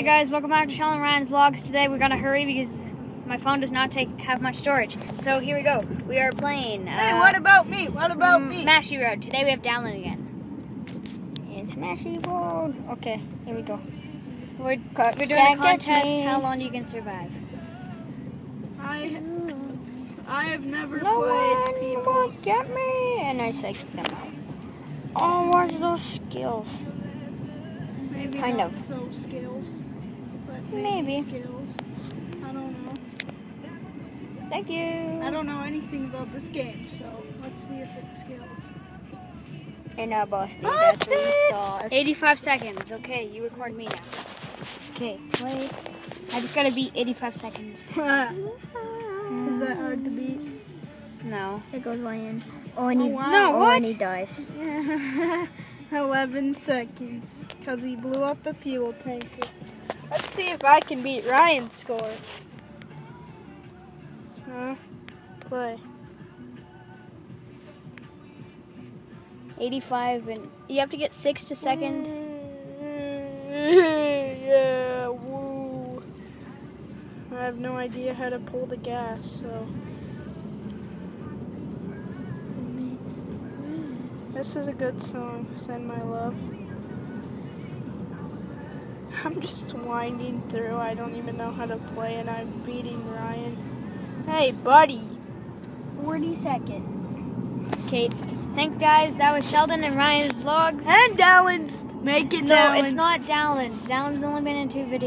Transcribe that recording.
Hi guys, welcome back to Sheldon and Ryan's Vlogs. Today we're gonna hurry because my phone does not take have much storage. So here we go. We are playing. Uh, Hey, what about me? What about me? Smashy Road. Today we have Dallin again. In Smashy World. Okay, here we go. We're, we're doing a Can't get contest. How long you can survive? I I have never No played one people. get me, and I psyched them out. Oh, what's those skills? Maybe Kind not of. so skills, but Maybe. maybe, skills. I don't know. Thank you. I don't know anything about this game, so let's see if it's skills. And busted. That's what we saw. 85 seconds. Okay, you record me now. Okay, wait. I just gotta beat 85 seconds. Is that hard to beat? No. It goes Ryan. Oh, and he, Oh, wow. No, oh, what? and he dies. 11 seconds, because he blew up the fuel tanker. Let's see if I can beat Ryan's score. Huh? Play. 85 and you have to get six to second. Mm-hmm. yeah, woo. I have no idea how to pull the gas, so. This is a good song, Send My Love. I'm just winding through. I don't even know how to play, and I'm beating Ryan. Hey, buddy. 40 seconds. Okay, thanks guys. That was Sheldon and Ryan's vlogs. And Dallin's. Make it No, Dallin's. it's not Dallin. Dallin's only been in two videos.